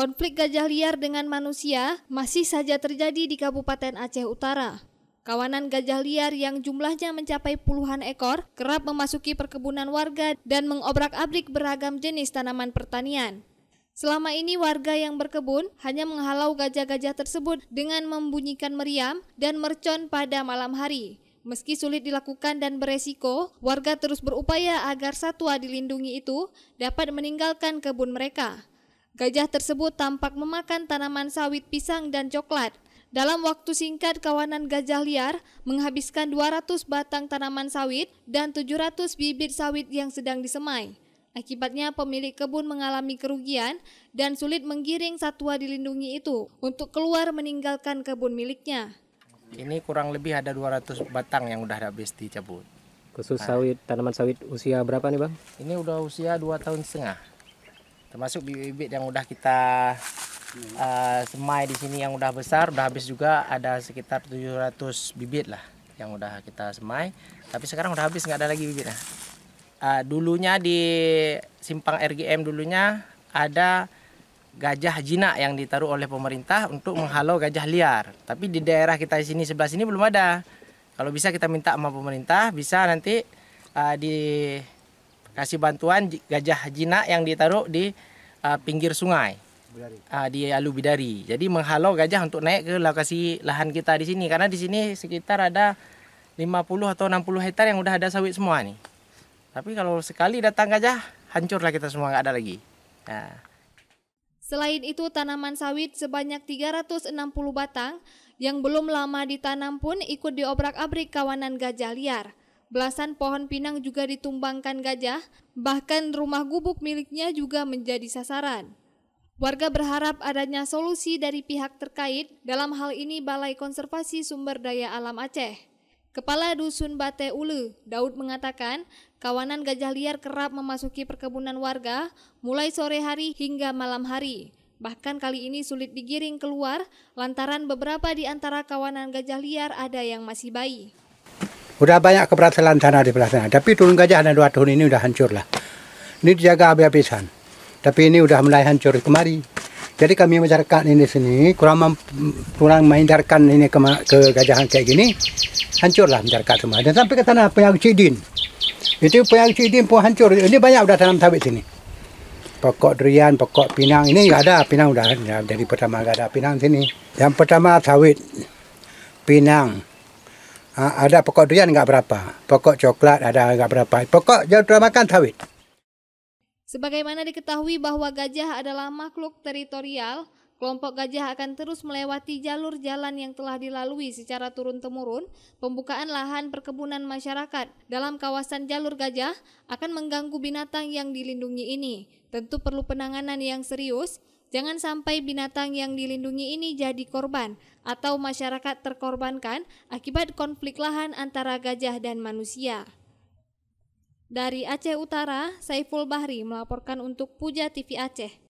Konflik gajah liar dengan manusia masih saja terjadi di Kabupaten Aceh Utara. Kawanan gajah liar yang jumlahnya mencapai puluhan ekor kerap memasuki perkebunan warga dan mengobrak-abrik beragam jenis tanaman pertanian. Selama ini warga yang berkebun hanya menghalau gajah-gajah tersebut dengan membunyikan meriam dan mercon pada malam hari. Meski sulit dilakukan dan beresiko, warga terus berupaya agar satwa dilindungi itu dapat meninggalkan kebun mereka. Gajah tersebut tampak memakan tanaman sawit pisang dan coklat. Dalam waktu singkat, kawanan gajah liar menghabiskan 200 batang tanaman sawit dan 700 bibit sawit yang sedang disemai. Akibatnya pemilik kebun mengalami kerugian dan sulit menggiring satwa dilindungi itu untuk keluar meninggalkan kebun miliknya. Ini kurang lebih ada 200 batang yang udah habis dicabut. Khusus sawit, tanaman sawit usia berapa nih bang? Ini udah usia 2 tahun setengah termasuk bibit-bibit yang udah kita uh, semai di sini yang udah besar udah habis juga ada sekitar 700 bibit lah yang udah kita semai. Tapi sekarang udah habis nggak ada lagi bibitnya. Uh, dulunya di simpang RGM dulunya ada gajah jinak yang ditaruh oleh pemerintah untuk menghalau gajah liar. Tapi di daerah kita di sini sebelah sini belum ada. Kalau bisa kita minta sama pemerintah bisa nanti uh, di kasih bantuan gajah jinak yang ditaruh di uh, pinggir sungai uh, di Alu Bidari. Jadi menghalau gajah untuk naik ke lokasi lahan kita di sini karena di sini sekitar ada 50 atau 60 hektar yang udah ada sawit semua nih. Tapi kalau sekali datang gajah, hancurlah kita semua nggak ada lagi. Nah. Selain itu, tanaman sawit sebanyak 360 batang yang belum lama ditanam pun ikut diobrak-abrik kawanan gajah liar. Belasan pohon pinang juga ditumbangkan gajah, bahkan rumah gubuk miliknya juga menjadi sasaran. Warga berharap adanya solusi dari pihak terkait, dalam hal ini Balai Konservasi Sumber Daya Alam Aceh. Kepala Dusun Bate Ulu, Daud mengatakan, kawanan gajah liar kerap memasuki perkebunan warga mulai sore hari hingga malam hari. Bahkan kali ini sulit digiring keluar lantaran beberapa di antara kawanan gajah liar ada yang masih bayi. Udah banyak keberhasilan sana di belah sana. Tapi turun gajah ada dua tahun ini udah hancur lah. Ini dijaga habis-habisan. Tapi ini udah mulai hancur kemari. Jadi kami masyarakat ini sini kurang kurang menghindarkan ini ke, ke gajahan kayak gini, hancurlah masyarakat semua. Dan sampai ke tanah Peyang Cidin. Itu Peyang Cidin pun hancur. Ini banyak udah tanam sawit sini. Pokok durian, pokok pinang. Ini ada, pinang udah. Dari pertama nggak ada pinang sini. Yang pertama sawit, pinang, ada pokok durian nggak berapa, pokok coklat ada nggak berapa, pokok jauh makan sawit. Sebagaimana diketahui bahwa gajah adalah makhluk teritorial, kelompok gajah akan terus melewati jalur jalan yang telah dilalui secara turun-temurun. Pembukaan lahan perkebunan masyarakat dalam kawasan jalur gajah akan mengganggu binatang yang dilindungi ini. Tentu perlu penanganan yang serius Jangan sampai binatang yang dilindungi ini jadi korban atau masyarakat terkorbankan akibat konflik lahan antara gajah dan manusia. Dari Aceh Utara, Saiful Bahri melaporkan untuk Puja TV Aceh.